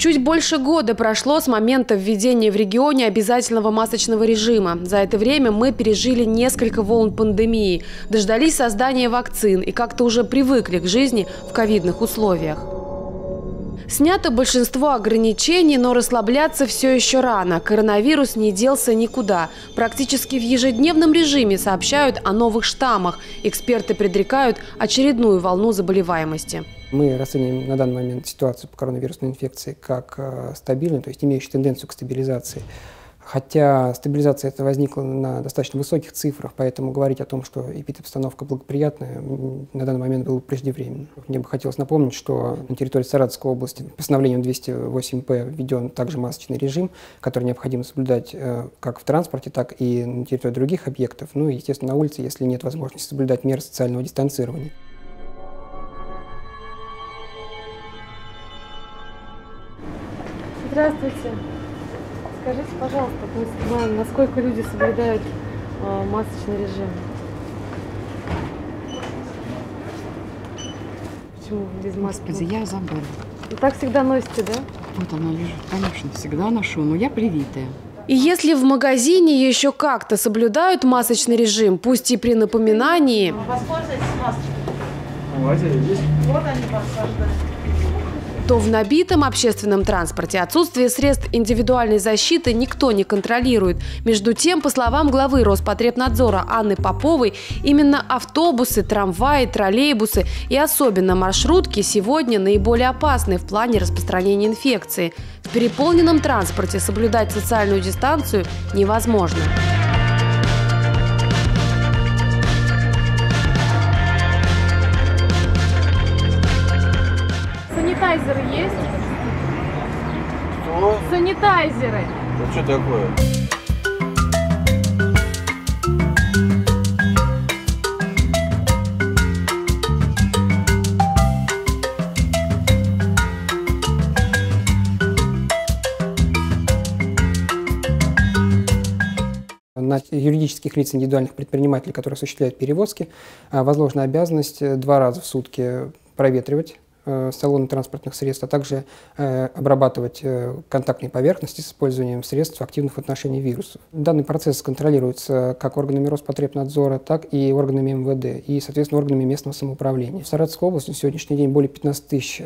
Чуть больше года прошло с момента введения в регионе обязательного масочного режима. За это время мы пережили несколько волн пандемии, дождались создания вакцин и как-то уже привыкли к жизни в ковидных условиях. Снято большинство ограничений, но расслабляться все еще рано. Коронавирус не делся никуда. Практически в ежедневном режиме сообщают о новых штаммах. Эксперты предрекают очередную волну заболеваемости. Мы расцениваем на данный момент ситуацию по коронавирусной инфекции как э, стабильную, то есть имеющую тенденцию к стабилизации. Хотя стабилизация это возникла на достаточно высоких цифрах, поэтому говорить о том, что эпидобстановка благоприятная, на данный момент было преждевременно. Мне бы хотелось напомнить, что на территории Саратовской области постановлением 208-П введен также масочный режим, который необходимо соблюдать э, как в транспорте, так и на территории других объектов. Ну и, естественно, на улице, если нет возможности соблюдать меры социального дистанцирования. Здравствуйте. Скажите, пожалуйста, мы снимаем, насколько люди соблюдают э, масочный режим? Почему без маски? Господи, я забыла. И так всегда носите, да? Вот она лежит. Конечно, всегда ношу, но я привитая. И если в магазине еще как-то соблюдают масочный режим, пусть и при напоминании... Воспользуйтесь масочкой. Вот они посажены то в набитом общественном транспорте отсутствие средств индивидуальной защиты никто не контролирует. Между тем, по словам главы Роспотребнадзора Анны Поповой, именно автобусы, трамваи, троллейбусы и особенно маршрутки сегодня наиболее опасны в плане распространения инфекции. В переполненном транспорте соблюдать социальную дистанцию невозможно. Санитайзеры есть? Что? Санитайзеры. Это что такое? На юридических лиц индивидуальных предпринимателей, которые осуществляют перевозки, а, возложена обязанность два раза в сутки проветривать Э, салоны транспортных средств, а также э, обрабатывать э, контактные поверхности с использованием средств активных в отношении вирусов. Данный процесс контролируется как органами Роспотребнадзора, так и органами МВД и, соответственно, органами местного самоуправления. В Саратовской области на сегодняшний день более 15 тысяч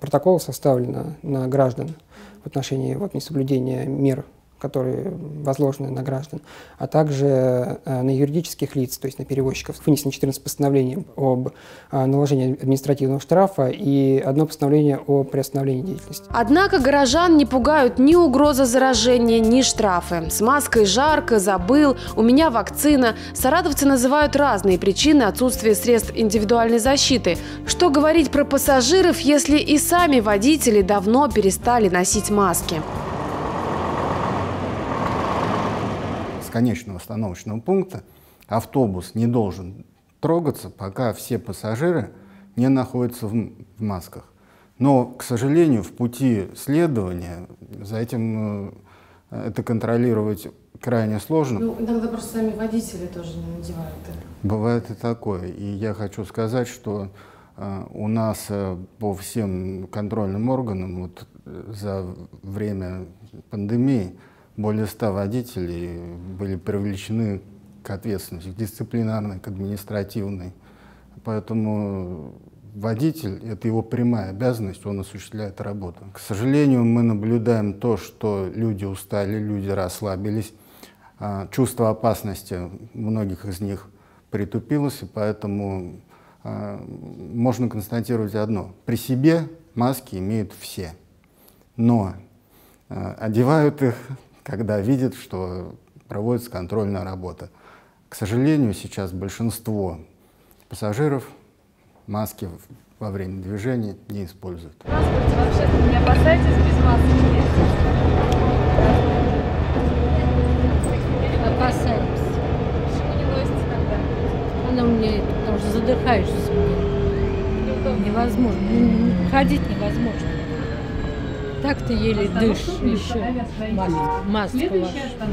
протоколов составлено на граждан в отношении вот, несоблюдения мер которые возложены на граждан, а также э, на юридических лиц, то есть на перевозчиков. Вынесено 14 постановлений об э, наложении административного штрафа и одно постановление о приостановлении деятельности. Однако горожан не пугают ни угроза заражения, ни штрафы. С маской жарко, забыл, у меня вакцина. Саратовцы называют разные причины отсутствия средств индивидуальной защиты. Что говорить про пассажиров, если и сами водители давно перестали носить маски? Конечного остановочного пункта автобус не должен трогаться, пока все пассажиры не находятся в, в масках. Но, к сожалению, в пути следования за этим э, это контролировать крайне сложно. Ну, иногда просто сами водители тоже не надевают это. Бывает и такое. И я хочу сказать, что э, у нас э, по всем контрольным органам вот, э, за время пандемии более 100 водителей были привлечены к ответственности, к дисциплинарной, к административной. Поэтому водитель — это его прямая обязанность, он осуществляет работу. К сожалению, мы наблюдаем то, что люди устали, люди расслабились. А, чувство опасности многих из них притупилось, и поэтому а, можно констатировать одно. При себе маски имеют все, но а, одевают их когда видит, что проводится контрольная работа. К сожалению, сейчас большинство пассажиров маски во время движения не используют. В транспорте вообще не опасаетесь без маски? Опасаемся. Почему не носите тогда? Она у меня, потому что задыхаешься. Невозможно. Ходить невозможно. Так-то еле дышишь еще. Маску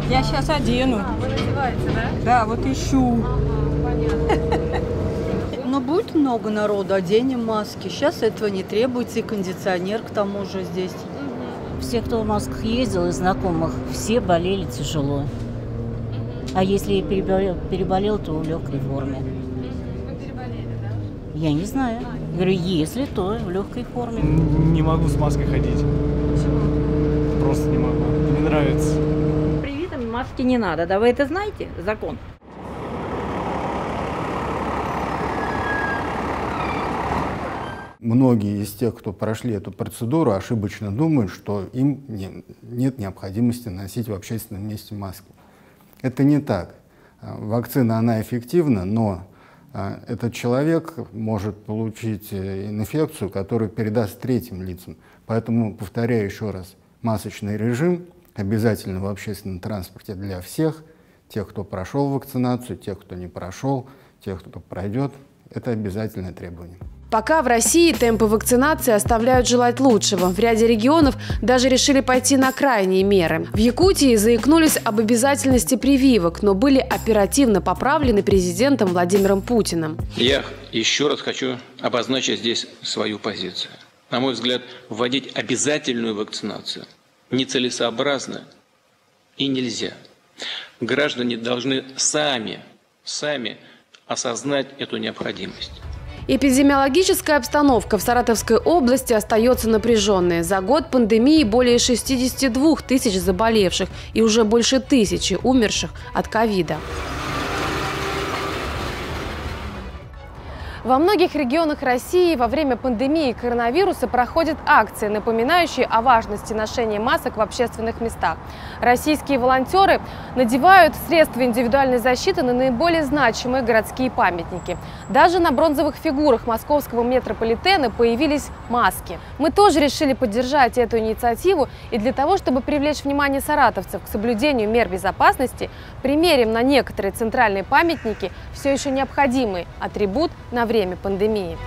Я сейчас одену. А, вы надеваете, да? Да, вот ищу. Но будет много народу, оденем маски. Сейчас этого не требуется, и кондиционер к тому же здесь. все, кто в масках ездил, из знакомых, все болели тяжело. А если переболел, переболел, то в легкой форме. Я не знаю. Говорю, если, то в легкой форме. Не могу с маской ходить. Почему? Просто не могу. Не нравится. Привитым маски не надо. Да вы это знаете? Закон. Многие из тех, кто прошли эту процедуру, ошибочно думают, что им не, нет необходимости носить в общественном месте маски. Это не так. Вакцина, она эффективна, но этот человек может получить э, инфекцию, которую передаст третьим лицам. Поэтому, повторяю еще раз, масочный режим обязательно в общественном транспорте для всех, тех, кто прошел вакцинацию, тех, кто не прошел, тех, кто пройдет. Это обязательное требование. Пока в России темпы вакцинации оставляют желать лучшего. В ряде регионов даже решили пойти на крайние меры. В Якутии заикнулись об обязательности прививок, но были оперативно поправлены президентом Владимиром Путиным. Я еще раз хочу обозначить здесь свою позицию. На мой взгляд, вводить обязательную вакцинацию нецелесообразно и нельзя. Граждане должны сами, сами осознать эту необходимость. Эпидемиологическая обстановка в Саратовской области остается напряженной. За год пандемии более 62 тысяч заболевших и уже больше тысячи умерших от ковида. Во многих регионах России во время пандемии коронавируса проходят акции, напоминающие о важности ношения масок в общественных местах. Российские волонтеры надевают средства индивидуальной защиты на наиболее значимые городские памятники. Даже на бронзовых фигурах московского метрополитена появились маски. Мы тоже решили поддержать эту инициативу и для того, чтобы привлечь внимание саратовцев к соблюдению мер безопасности, примерим на некоторые центральные памятники все еще необходимый атрибут на время пандемии.